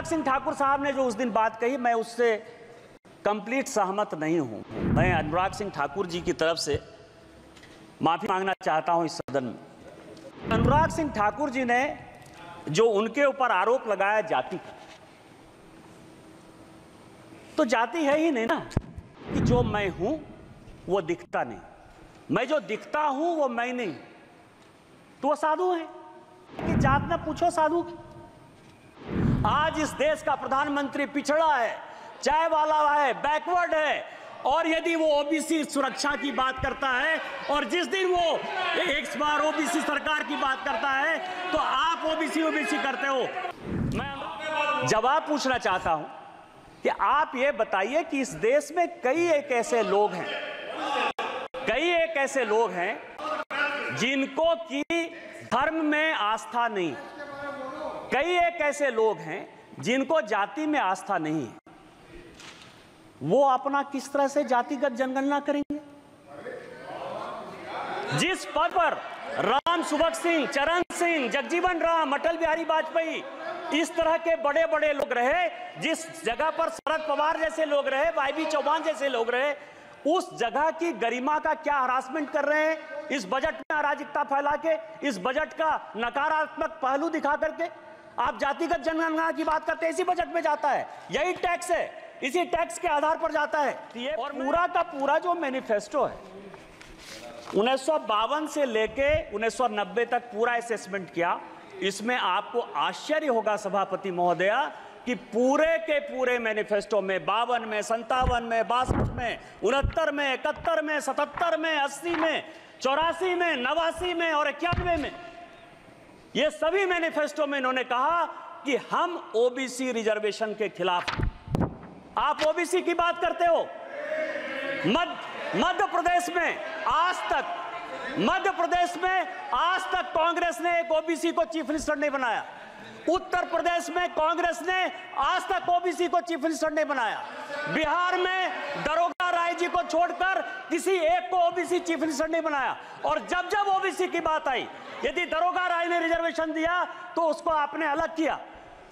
अनुराग सिंह ठाकुर साहब ने जो उस दिन बात कही, मैं उससे कंप्लीट सहमत नहीं हूँ। मैं अनुराग सिंह ठाकुर जी की तरफ़ से माफ़ी मांगना चाहता हूँ इस सदन में। अनुराग सिंह ठाकुर जी ने जो उनके ऊपर आरोप लगाया, जाति। का तो जाति है ही नहीं ना, कि जो मैं हूँ, वो दिखता नहीं। मैं जो दिखता हूँ, वो मैं नहीं। तो वो साधु है। कि जात में पूछो साधु की। आज इस देश का प्रधानमंत्री पिछड़ा है, चाय वाला है बैकवर्ड है। और यदि वो ओबीसी सुरक्षा की बात करता है, और जिस दिन वो एक बार ओबीसी सरकार की बात करता है तो आप ओबीसी ओबीसी करते हो। मैं जवाब पूछना चाहता हूँ कि आप ये बताइए कि इस देश में कई एक ऐसे लोग हैं, कई एक ऐसे लोग हैं जिनको की धर्म में आस्था नहीं। कई एक ऐसे लोग हैं जिनको जाति में आस्था नहीं है। वो अपना किस तरह से जातिगत जनगणना करेंगे? जिस पद पर राम सुबक सिंह, चरण सिंह, जगजीवन राम, अटल बिहारी वाजपेयी इस तरह के बड़े बड़े लोग रहे, जिस जगह पर शरद पवार जैसे लोग रहे वाई चौहान जैसे लोग रहे, उस जगह की गरिमा का क्या हरासमेंट कर रहे हैं? इस बजट में अराजकता फैला के, इस बजट का नकारात्मक पहलू दिखा करके आप जातिगत जनगणना की बात करते हैं इसी बजट में जाता है। यही टैक्स है। इसी टैक्स के आधार पर जाता है। और पूरा का पूरा जो मैनिफेस्टो है उन्नीस से लेके 1990 तक पूरा असेसमेंट किया। इसमें आपको आश्चर्य होगा सभापति महोदया कि पूरे के पूरे मैनिफेस्टो में बावन में संतावन में बासठ में उनहत्तर में इकहत्तर में सतहत्तर में अस्सी में चौरासी में नवासी में और इक्यानवे में ये सभी मैनिफेस्टो में इन्होंने कहा कि हम ओबीसी रिजर्वेशन के खिलाफ आप ओबीसी की बात करते हो? मध्य मध्य प्रदेश में, आज तक, मध्य प्रदेश में, आज तक कांग्रेस ने एक ओबीसी को चीफ मिनिस्टर नहीं बनाया। उत्तर प्रदेश में कांग्रेस ने आज तक ओबीसी को चीफ मिनिस्टर नहीं बनाया। बिहार में दरोगा राय जी को छोड़कर किसी एक को ओबीसी चीफ मिनिस्टर नहीं बनाया। और जब जब ओबीसी की बात आई, यदि दरोगा राय ने रिजर्वेशन दिया तो उसको आपने अलग किया।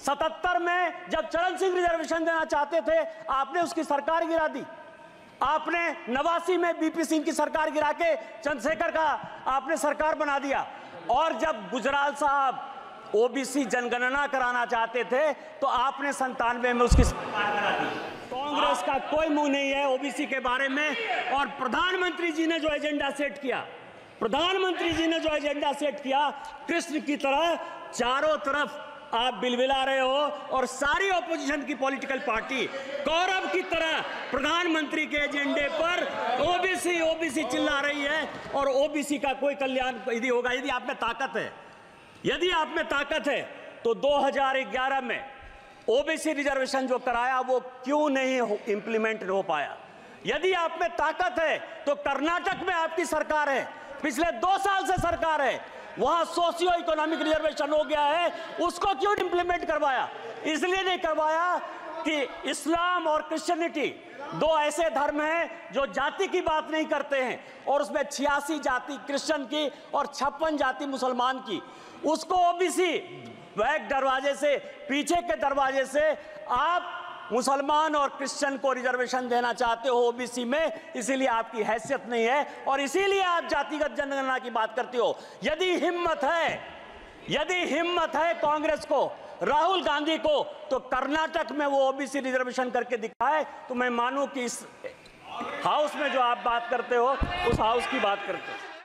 सतहत्तर में जब चरण सिंह रिजर्वेशन देना चाहते थे, आपने उसकी सरकार गिरा दी। आपने नवासी में बीपी सिंह की सरकार गिरा के चंद्रशेखर का आपने सरकार बना दिया। और जब गुजराल साहब ओबीसी जनगणना कराना चाहते थे तो आपने संतानवे में उसकी सरकार करा दी। कांग्रेस का कोई मुँह नहीं है ओबीसी के बारे में। और प्रधानमंत्री जी ने जो एजेंडा सेट किया, प्रधानमंत्री जी ने जो एजेंडा सेट किया, कृष्ण की तरह चारों तरफ़ आप बिलबिला रहे हो और सारी ऑपोजिशन की पॉलिटिकल पार्टी कौरव की तरह प्रधानमंत्री के एजेंडे पर ओबीसी ओबीसी चिल्ला रही है और ओबीसी का कोई कल्याण यदि होगा, यदि आप में ताकत है, यदि आप में ताकत है तो 2011 में ओबीसी रिजर्वेशन जो कराया, वो क्यों नहीं इंप्लीमेंट हो पाया? यदि आप में ताकत है तो कर्नाटक में आपकी सरकार है। पिछले दो साल से सरकार है। वहाँ सोशियो इकोनॉमिक रिजर्वेशन हो गया है, उसको क्यों इंप्लीमेंट करवाया? इसलिए नहीं करवाया कि इस्लाम और क्रिश्चियनिटी दो ऐसे धर्म हैं जो जाति की बात नहीं करते हैं और उसमें छियासी जाति क्रिश्चियन की और छप्पन जाति मुसलमान की। उसको ओबीसी बैक दरवाजे से, पीछे के दरवाजे से आप मुसलमान और क्रिश्चियन को रिजर्वेशन देना चाहते हो ओबीसी में, इसीलिए आपकी हैसियत नहीं है और इसीलिए आप जातिगत जनगणना की बात करते हो। यदि हिम्मत है यदि हिम्मत है कांग्रेस को, राहुल गांधी को तो कर्नाटक में वो ओबीसी रिजर्वेशन करके दिखाए तो मैं मानू कि इस हाउस में जो आप बात करते हो, उस हाउस की बात करते हो।